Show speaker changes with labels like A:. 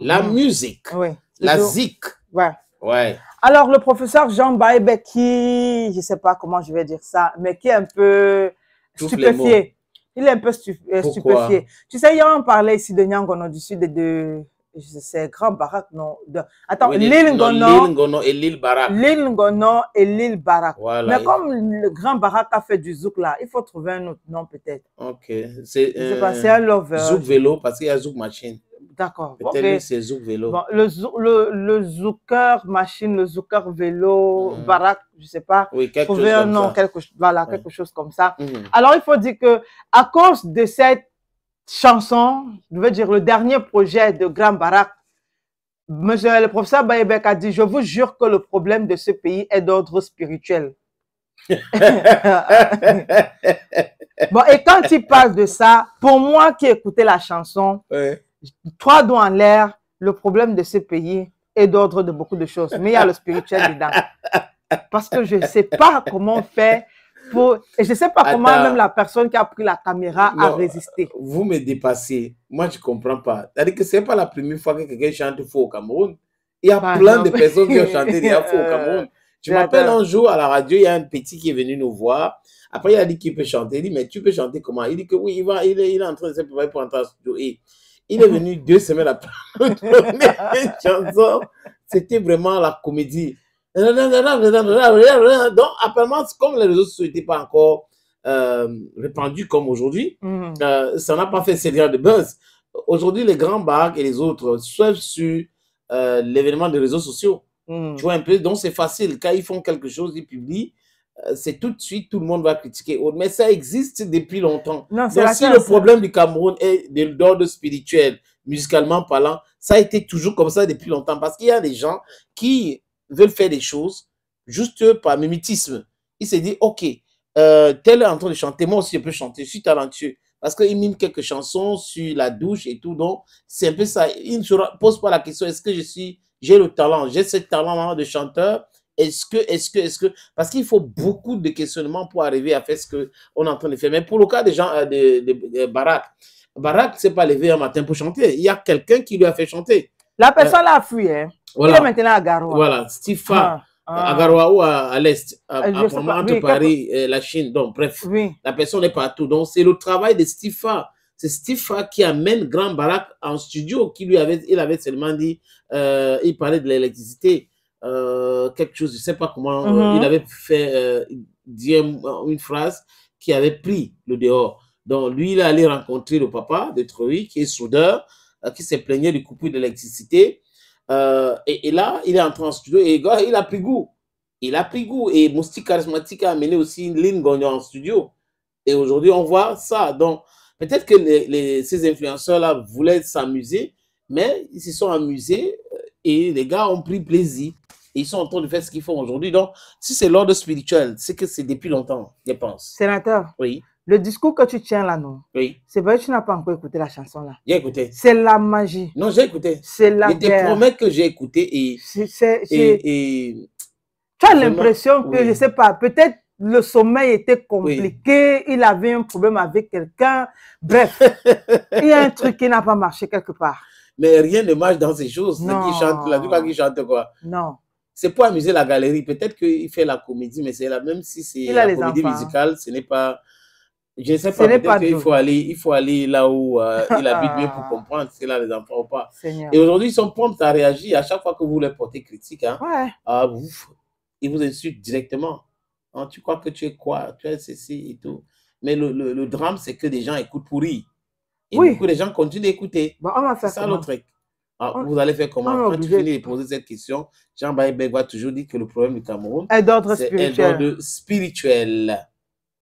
A: la musique,
B: Oui.
A: la zik.
B: Ouais.
A: Ouais.
B: Alors, le professeur Jean Baïbek, qui, je ne sais pas comment je vais dire ça, mais qui est un peu stupéfié. Il est un peu stu- euh,
A: Pourquoi?
B: stupéfié. Tu sais, hier, on parlait ici de Nyangono, du sud de, de je sais, Grand Barak, non. De, attends,
A: Oui,
B: l'île Ngono,
A: et l'île Barak.
B: l'île Ngono et l'île Barak.
A: Voilà.
B: Mais comme le Grand Barak a fait du zouk là, il faut trouver un autre nom peut-être.
A: Ok. C'est euh,
B: un lover.
A: Zouk vélo parce qu'il y a Zouk machine.
B: D'accord.
A: Peut-être
B: ok.
A: lui, c'est Zouk vélo.
B: Bon, le, le, le zouker machine, le zouker vélo,
A: Mhm.
B: Barak, je sais pas.
A: oui, quelque chose
B: Trouver un
A: comme
B: nom,
A: ça.
B: quelque, voilà, quelque chose comme ça.
A: Mhm.
B: Alors, il faut dire que à cause de cette chanson, je veux dire le dernier projet de Grand Barak, monsieur le professeur Baïbek a dit, je vous jure que le problème de ce pays est d'ordre spirituel. bon, et quand il parle de ça, pour moi qui écoutais la chanson. Trois doigts en l'air, le problème de ce pays est d'ordre de beaucoup de choses, mais il y a le spirituel dedans. Parce que je ne sais pas comment on fait pour... Et je ne sais pas comment même la personne qui a pris la caméra a résisté.
A: Vous me dépassez. Moi, je ne comprends pas. C'est-à-dire que ce n'est pas la première fois que quelqu'un chante faux au Cameroun. Il y a plein de personnes qui ont chanté déjà faux au
B: Euh,
A: Cameroun. Je m'appelle un jour à la radio, il y a un petit qui est venu nous voir. Après, il a dit qu'il peut chanter. Il dit, mais tu peux chanter comment? Il dit que oui, il, va, il, est, il est en train de se préparer pour entrer en studio. Et il est venu deux semaines après chanson. C'était vraiment la comédie. Donc, apparemment, comme les réseaux sociaux n'étaient pas encore euh, répandus comme aujourd'hui,
B: Mhm.
A: euh, ça n'a pas fait série de buzz. Aujourd'hui, les grands bars et les autres suivent sur euh, l'événement des réseaux sociaux.
B: Mhm.
A: Tu vois un peu, donc c'est facile. Quand ils font quelque chose, ils publient, c'est tout de suite, tout le monde va critiquer. Mais ça existe depuis longtemps.
B: Non, c'est
A: Donc si le problème du Cameroun est de l'ordre spirituel, musicalement parlant, ça a été toujours comme ça depuis longtemps. Parce qu'il y a des gens qui veulent faire des choses juste par mimétisme. Ils se disent, OK, euh, tel est en train de chanter, moi aussi je peux chanter, je suis talentueux. Parce qu'il mime quelques chansons sur la douche et tout. Donc, c'est un peu ça. Il ne se pose pas la question, est-ce que je suis, j'ai le talent, j'ai ce talent de chanteur est-ce que, est-ce que, est-ce que, parce qu'il faut beaucoup de questionnements pour arriver à faire ce qu'on est en train de faire. Mais pour le cas des gens, euh, de, de, de Barak, Barak ne s'est pas levé un matin pour chanter. Il y a quelqu'un qui lui a fait chanter.
B: La personne a fui. Hein. Il est
A: Voilà.
B: maintenant à Garoua.
A: Voilà. Stifa,
B: Ah, ah.
A: à Garoua ou à, à l'Est, à,
B: Euh, pas.
A: entre
B: Oui,
A: Paris et la Chine. Donc, bref,
B: Oui.
A: la personne est partout. Donc, c'est le travail de Stifa. C'est Stifa qui amène Grand Barak en studio, qui lui avait, il avait seulement dit, euh, il parlait de l'électricité, euh, quelque chose, je sais pas comment, euh,
B: Mhm.
A: il avait fait euh, dire un- une phrase qui avait pris le dehors. Donc, lui, il est allé rencontrer le papa de Troy, qui est soudeur, euh, qui s'est plaigné du coupure d'électricité. Et, et là, il est entré en studio et gars, il a pris goût. Il a pris goût. Et Moustique Charismatique a amené aussi Lynn Gagnon en studio. Et aujourd'hui, on voit ça. Donc, peut-être que les, les- ces influenceurs-là voulaient s'amuser, mais ils se sont amusés et les gars ont pris plaisir. Et ils sont en train de faire ce qu'ils font aujourd'hui. Donc, si c'est l'ordre spirituel, c'est que c'est depuis longtemps, je pense.
B: Sénateur,
A: Oui,
B: le discours que tu tiens là, non?
A: Oui.
B: C'est vrai que tu n'as pas encore écouté la chanson là.
A: J'ai écouté.
B: C'est la magie.
A: Non, j'ai écouté.
B: C'est la
A: Je te promets que j'ai écouté et,
B: c'est-
A: et, et
B: Tu as l'impression que,
A: oui.
B: je sais pas, peut-être le sommeil était compliqué, il avait un problème avec quelqu'un. Bref, il y a un truc qui n'a pas marché quelque part.
A: Mais rien ne marche dans ces choses.
B: Non.
A: qui chantent, la qui chantent quoi
B: Non.
A: C'est pour amuser la galerie. Peut-être qu'il fait la comédie, mais c'est la même si c'est la
B: les
A: comédie
B: enfants.
A: musicale, ce n'est pas. Je ne sais pas, peut-être qu'il faut aller, il faut aller là où euh, il habite mieux pour comprendre s'il a les enfants ou pas.
B: Seigneur.
A: Et aujourd'hui, ils sont prompts à réagir à chaque fois que vous leur portez critique. Hein,
B: Ouais.
A: ah, vous, ils vous insultent directement. Hein, tu crois que tu es quoi? Tu es ceci et tout. Mais le, le, le drame, c'est que des gens écoutent pour rire. Et
B: Oui.
A: beaucoup de gens continuent d'écouter.
B: Bon,
A: C'est ça le truc. Ah,
B: On-
A: vous allez faire comment?
B: est
A: Quand tu
B: obligé.
A: finis de poser cette question, Jean Baïbek va toujours dire que le problème du Cameroun,
B: Un d'ordre
A: spirituel.